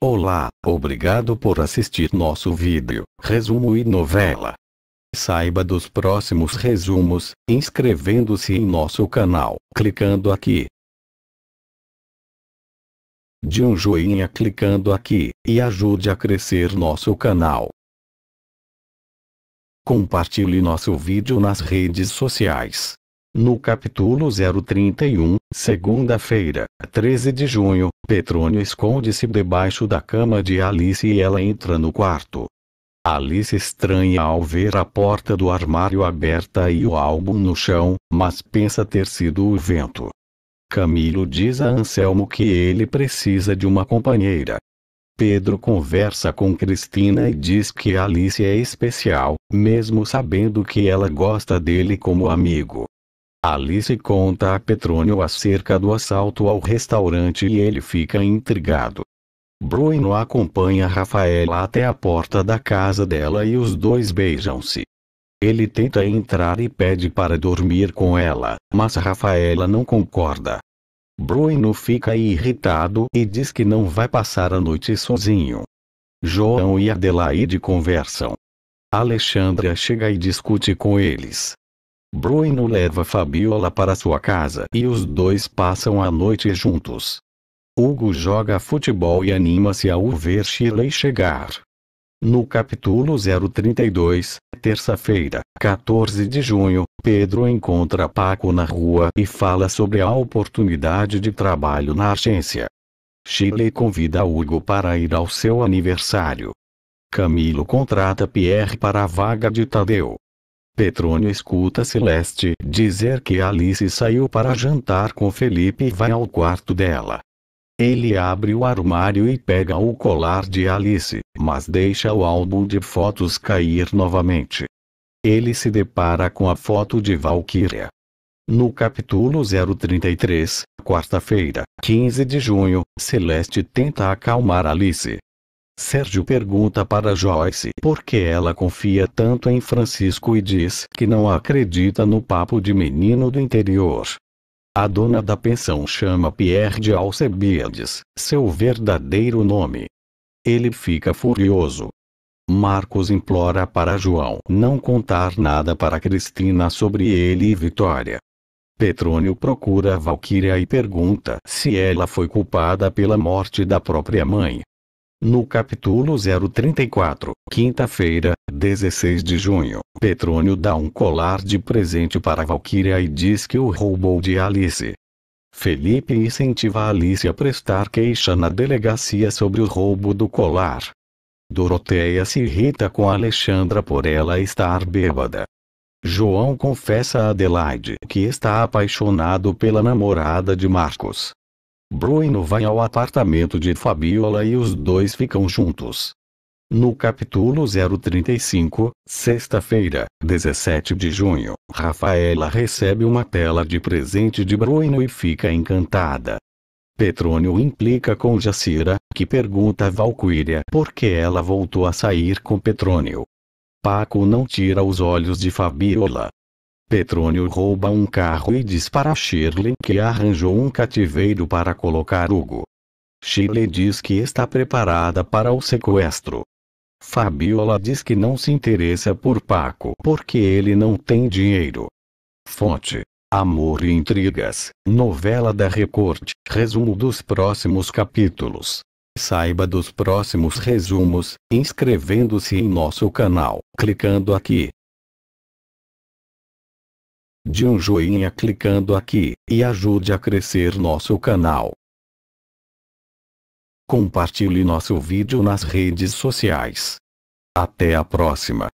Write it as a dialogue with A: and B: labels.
A: Olá, obrigado por assistir nosso vídeo, resumo e novela. Saiba dos próximos resumos, inscrevendo-se em nosso canal, clicando aqui. De um joinha clicando aqui, e ajude a crescer nosso canal. Compartilhe nosso vídeo nas redes sociais. No capítulo 031, segunda-feira, 13 de junho, Petrônio esconde-se debaixo da cama de Alice e ela entra no quarto. Alice estranha ao ver a porta do armário aberta e o álbum no chão, mas pensa ter sido o vento. Camilo diz a Anselmo que ele precisa de uma companheira. Pedro conversa com Cristina e diz que Alice é especial, mesmo sabendo que ela gosta dele como amigo. Alice conta a Petrônio acerca do assalto ao restaurante e ele fica intrigado. Bruno acompanha Rafaela até a porta da casa dela e os dois beijam-se. Ele tenta entrar e pede para dormir com ela, mas Rafaela não concorda. Bruno fica irritado e diz que não vai passar a noite sozinho. João e Adelaide conversam. Alexandra chega e discute com eles. Bruno leva Fabiola para sua casa e os dois passam a noite juntos. Hugo joga futebol e anima-se ao ver Shirley chegar. No capítulo 032, terça-feira, 14 de junho, Pedro encontra Paco na rua e fala sobre a oportunidade de trabalho na agência. Shirley convida Hugo para ir ao seu aniversário. Camilo contrata Pierre para a vaga de Tadeu. Petrônio escuta Celeste dizer que Alice saiu para jantar com Felipe e vai ao quarto dela. Ele abre o armário e pega o colar de Alice, mas deixa o álbum de fotos cair novamente. Ele se depara com a foto de Valkyria. No capítulo 033, quarta-feira, 15 de junho, Celeste tenta acalmar Alice, Sérgio pergunta para Joyce por que ela confia tanto em Francisco e diz que não acredita no papo de menino do interior. A dona da pensão chama Pierre de Alcebiades, seu verdadeiro nome. Ele fica furioso. Marcos implora para João não contar nada para Cristina sobre ele e Vitória. Petrônio procura Valquíria e pergunta se ela foi culpada pela morte da própria mãe. No capítulo 034, quinta-feira, 16 de junho, Petrônio dá um colar de presente para Valkyria e diz que o roubou de Alice. Felipe incentiva Alice a prestar queixa na delegacia sobre o roubo do colar. Doroteia se irrita com Alexandra por ela estar bêbada. João confessa a Adelaide que está apaixonado pela namorada de Marcos. Bruno vai ao apartamento de Fabiola e os dois ficam juntos. No capítulo 035, sexta-feira, 17 de junho, Rafaela recebe uma tela de presente de Bruno e fica encantada. Petrônio implica com Jacira, que pergunta a Valquíria por que ela voltou a sair com Petrônio. Paco não tira os olhos de Fabiola. Petrônio rouba um carro e diz para Shirley que arranjou um cativeiro para colocar Hugo. Shirley diz que está preparada para o sequestro. Fabiola diz que não se interessa por Paco porque ele não tem dinheiro. Fonte: Amor e Intrigas, novela da Record, resumo dos próximos capítulos. Saiba dos próximos resumos, inscrevendo-se em nosso canal, clicando aqui de um joinha clicando aqui, e ajude a crescer nosso canal. Compartilhe nosso vídeo nas redes sociais. Até a próxima.